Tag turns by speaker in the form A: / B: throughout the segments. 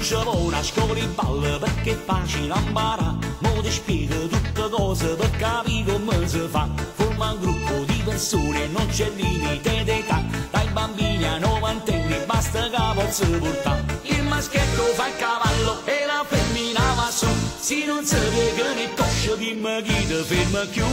A: ci vuole a scuola di ballo perché facile imparare. Mo ti spiego tutte cose per capire come si fa. Forma un gruppo di persone, non c'è limite d'età. Dai bambini a novantenni basta che possa portare. Il maschietto fa il cavallo e la femmina va su. Se non si vede né coscia, dimmi chi ti ferma più.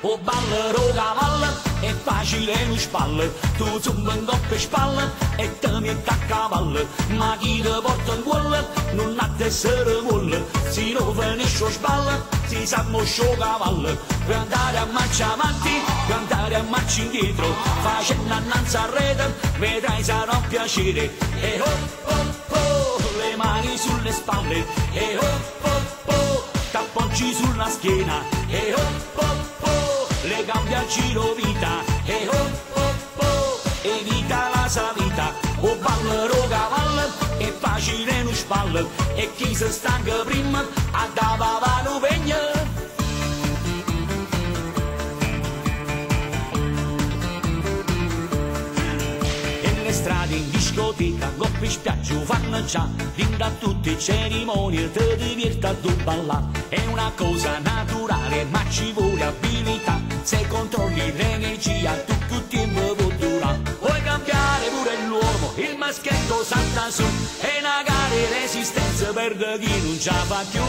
A: O ballo cavallo è facile non spalle. Tu zumba in coppe spalle e te metti a cavallo Ma chi ti porta in cuore non ha di essere molle Se non finisce spalle si sa moscio cavallo Puoi andare a marcia avanti, puoi andare a marcia indietro. Facendo annanzi a rete, vedrai sarà un piacere. E oh oh oh, le mani sulle spalle. E oh oh oh, t'appoggi sulla schiena. E oh oh oh, le gambe al giro O ballo cavallo, è facile non spalle E chi si stanca prima, a da papà pegna E le strade in discoteca, coppie in spiaggia fanno già Vinda tutte le cerimonie, te divierta a tu ballare È una cosa naturale, ma ci vuole abilità. Se controlli l'energia, su E una gara di resistenza per chi non ce fa più.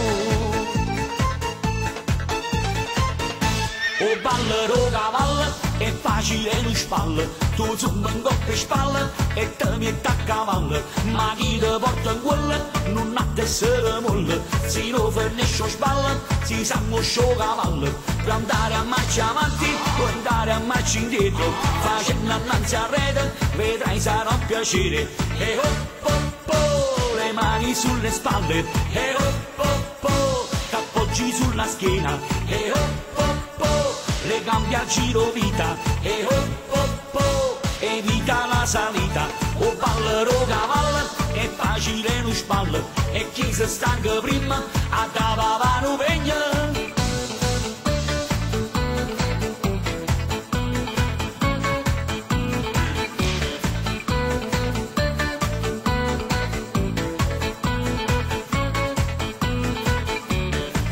A: O ballo cavallo è facile non spalle Tu zumba in coppe e spalle e te metti a cavallo Ma chi ti porta in quella non ha di essere molle Se non finisce spalle si sa moscio cavallo Per andare a marcia avanti puoi andare a marcia indietro Facendo annanzi a rete vedrai sarà un piacere. E oh oh oh le mani sulle spalle. E oh oh oh t'appoggi sulla schiena. E oh oh oh le gambe al giro vita. E oh oh oh evita la salita. O ballo cavallo è facile non spalle e chi si stanca prima a da papà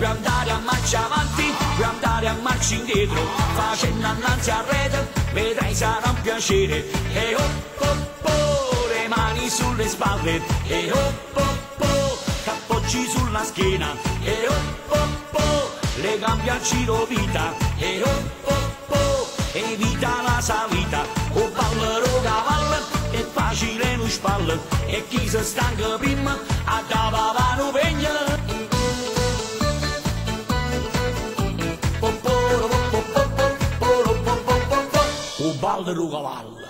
A: puoi andare a marcia avanti, puoi andare a marcia indietro, facendo annanzi a rete, vedrai sarà un piacere. E oh oh oh, le mani sulle spalle, e oh oh oh, t'appoggi sulla schiena, e oh oh oh, le gambe al giro vita, e oh oh oh, evita la salita, o ballo cavallo, è facile non spalle, e chi si stanca prima, a da cavallo.